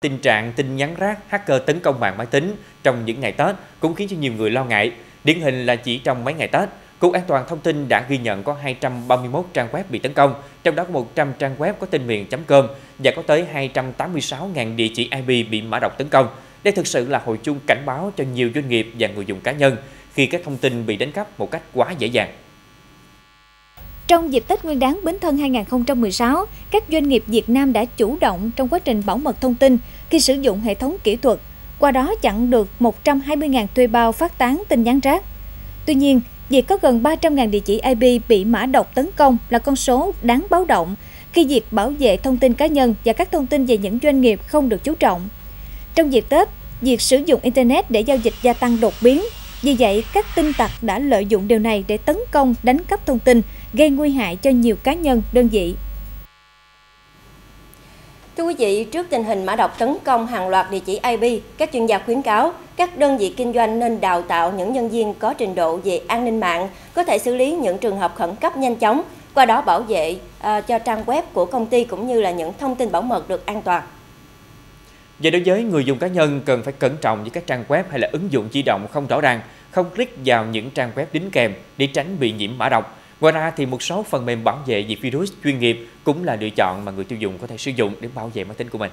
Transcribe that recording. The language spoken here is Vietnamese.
Tình trạng tin nhắn rác, hacker tấn công mạng máy tính trong những ngày Tết cũng khiến cho nhiều người lo ngại. Điển hình là chỉ trong mấy ngày Tết, Cục An toàn Thông tin đã ghi nhận có 231 trang web bị tấn công, trong đó có 100 trang web có tên miền.com và có tới 286.000 địa chỉ IP bị mã độc tấn công. Đây thực sự là hồi chuông cảnh báo cho nhiều doanh nghiệp và người dùng cá nhân khi các thông tin bị đánh cắp một cách quá dễ dàng. Trong dịp Tết Nguyên đán Bính Thân 2016, các doanh nghiệp Việt Nam đã chủ động trong quá trình bảo mật thông tin khi sử dụng hệ thống kỹ thuật, qua đó chặn được 120.000 thuê bao phát tán tin nhắn rác. Tuy nhiên, việc có gần 300.000 địa chỉ IP bị mã độc tấn công là con số đáng báo động khi việc bảo vệ thông tin cá nhân và các thông tin về những doanh nghiệp không được chú trọng. Trong dịp Tết, việc sử dụng Internet để giao dịch gia tăng đột biến. Vì vậy, các tin tặc đã lợi dụng điều này để tấn công, đánh cắp thông tin, gây nguy hại cho nhiều cá nhân, đơn vị. Thưa quý vị, trước tình hình mã độc tấn công hàng loạt địa chỉ IP, các chuyên gia khuyến cáo các đơn vị kinh doanh nên đào tạo những nhân viên có trình độ về an ninh mạng, có thể xử lý những trường hợp khẩn cấp nhanh chóng, qua đó bảo vệ uh, cho trang web của công ty cũng như là những thông tin bảo mật được an toàn. Và đối với người dùng cá nhân cần phải cẩn trọng với các trang web hay là ứng dụng di động không rõ ràng, không click vào những trang web đính kèm để tránh bị nhiễm mã độc. Ngoài ra thì một số phần mềm bảo vệ diệt virus chuyên nghiệp cũng là lựa chọn mà người tiêu dùng có thể sử dụng để bảo vệ máy tính của mình.